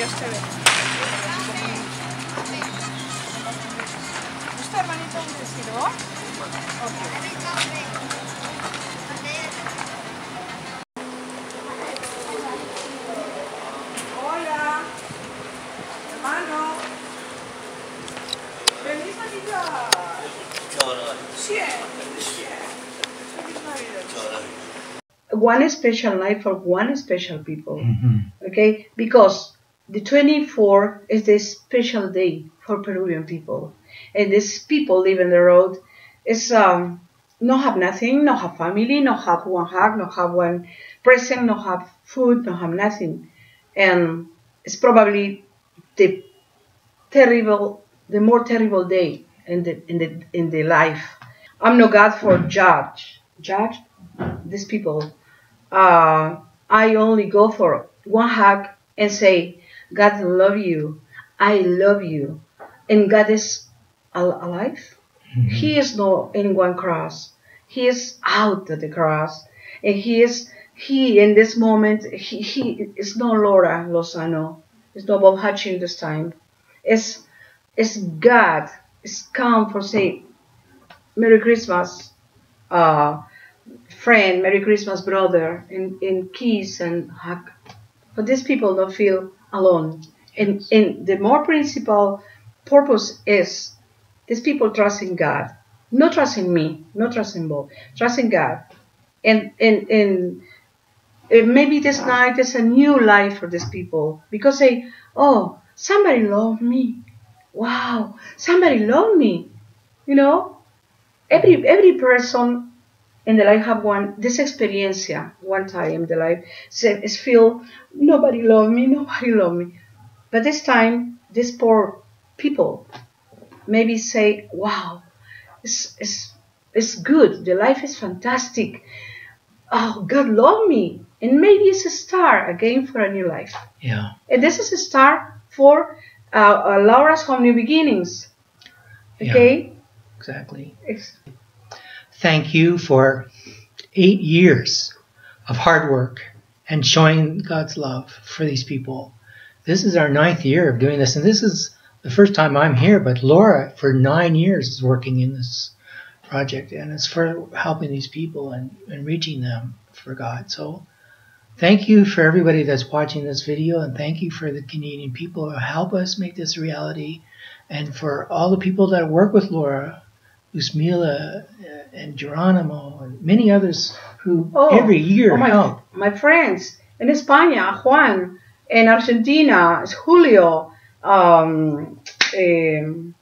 Que Dios te bendiga. ¿Gusta hermanito un vestido? Ok. Hola, hermano. Feliz Navidad. Siempre, siempre. Feliz Navidad. one special night for one special people. Mm-hmm. Okay, because the 24 is the special day for Peruvian people, and these people live in the road. Is um no have nothing, no have family, no have one hug, no have one present, no have food, no have nothing, and it's probably the terrible, the more terrible day in the in the in the life. I'm no God for judge, judge these people. Uh, I only go for one hug and say, God love you. I love you. And God is al- alive. He is not in one cross. He is out of the cross. And he is, he in this moment, he, he is not Laura Lozano. It's not Bob Hutchins this time. It's, it's God. It's come for say, Merry Christmas. Uh, friend, Merry Christmas, brother, and, and kiss and hug. But these people don't feel alone. And, and the more principal purpose is these people trust in God, not trust in me, not trust in Bob, trust in God. And, and, and maybe this night is a new life for these people because they, oh, somebody loved me. Wow, somebody loved me. You know, every every person in the life have one this experience one time in the life se- is feel nobody love me nobody love me but this time these poor people maybe say wow it's, it's, it's good the life is fantastic oh god love me and maybe it's a star again for a new life Yeah. and this is a star for uh, uh, laura's home new beginnings Yeah. okay Exactly. It's- Thank you for eight years of hard work and showing God's love for these people. This is our ninth year of doing this, and this is the first time I'm here. But Laura, for nine years, is working in this project, and it's for helping these people and, and reaching them for God. So, thank you for everybody that's watching this video, and thank you for the Canadian people who help us make this reality, and for all the people that work with Laura, Usmila, uh, and Geronimo, and many others who Oh, every year oh my, help. my friends in España, Juan, in Argentina, it's Julio, um, um,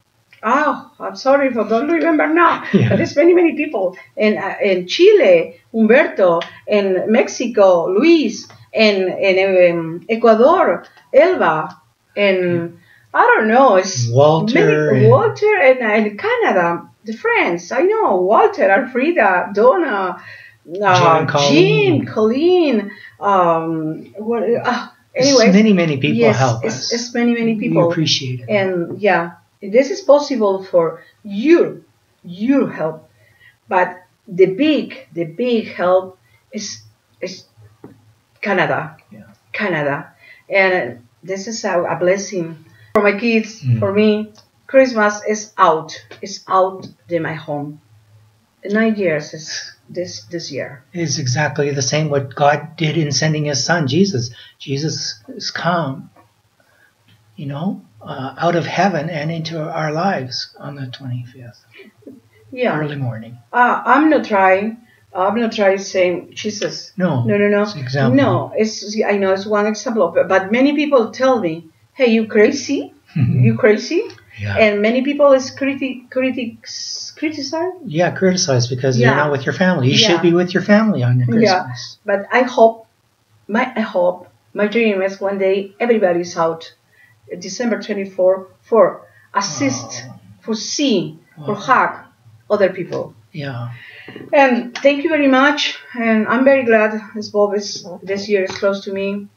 oh, I'm sorry for don't remember now, Yeah. but there's many, many people in, uh, in Chile, Humberto, in Mexico, Luis, in, in um, Ecuador, Elba, and I don't know, it's Walter many, Walter, and, uh, in Canada, the friends, I know, Walter, Alfreda, Donna, uh, Jim, Colleen. Colleen, um, what, uh, It's anyway, many, many people yes, help it's, us. it's many, many We people, appreciate it. and yeah, this is possible for you, your help, but the big, the big help is is Canada, Yeah. Canada, and this is a, a blessing for my kids, Mm. for me. Christmas is out, it's out in my home. Nine years is this this year. is exactly the same what God did in sending His Son, Jesus. Jesus has come, you know, uh, out of heaven and into our lives on the 25th, Yeah, early morning. uh, I'm not trying. I'm not trying saying Jesus. No, No, no, no. it's example. No, it's I know it's one example, but, but many people tell me, "Hey, you crazy? You crazy?" Yeah. And many people is criti- critics criticize. yeah, criticize because Yeah. you're not with your family. You Yeah. should be with your family on your Christmas. Yeah. But I hope, my I hope My dream is one day everybody's out, December 24, for assist, Oh. for see, for Wow. hug other people. Yeah. And thank you very much. And I'm very glad as Bob is this year is close to me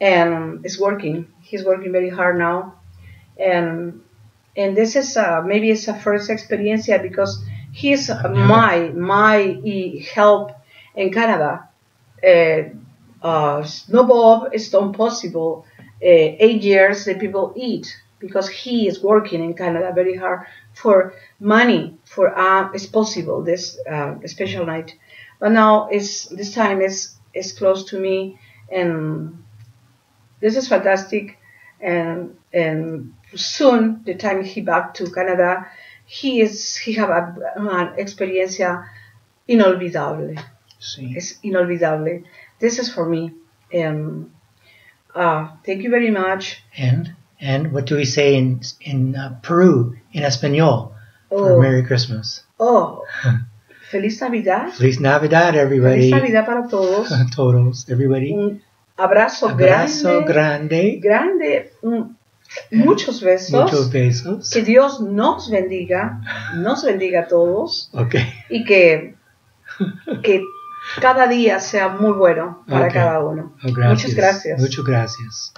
and is working. He's working very hard now. And and this is uh, maybe it's a first experience because he's my my help in Canada. Uh, uh, no Bob is done possible. Uh, eight years the people eat because he is working in Canada very hard for money for uh, it's possible this uh, special night but now it's this time is is close to me and this is fantastic and and soon the time he back to Canada he is he have a, an experiencia inolvidable See. es inolvidable this is for me and uh, thank you very much And and what do we say in in uh, Peru in Espanol for oh, Merry Christmas? oh feliz navidad Feliz Navidad, everybody. feliz navidad para todos Todos, everybody. Abrazo, Abrazo grande, grande. grande, un- muchos besos. Muchos besos. Que Dios nos bendiga, nos bendiga a todos Okay. y que, que cada día sea muy bueno para cada uno. Oh, gracias. Muchas gracias. Muchas gracias.